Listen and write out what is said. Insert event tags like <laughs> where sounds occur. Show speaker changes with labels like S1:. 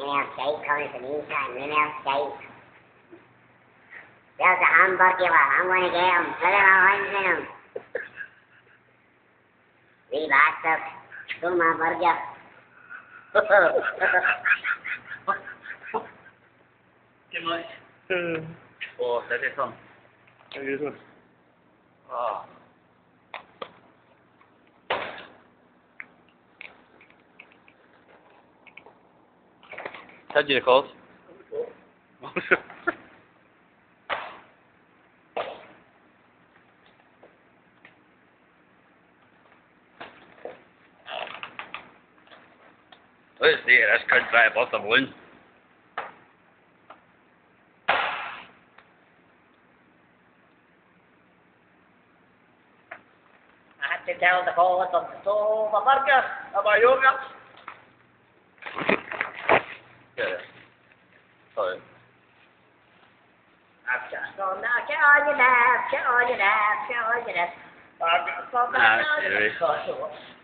S1: linear state cone is an linear state. There's a unbuckle. I'm going to get them. Put it all in them. We backed up. Go, my burger.
S2: Too much.
S3: Oh,
S2: let it come.
S3: Let it
S2: come.
S3: Had you called?
S2: Let's see, this could try to bust a balloon. <laughs>
S1: I had to tell the boys of the stove a burger.
S2: How about yoga?
S1: I've just gone now. Get on your left. Get on your left. Get on your left. Burger, burger, burger.
S2: serious.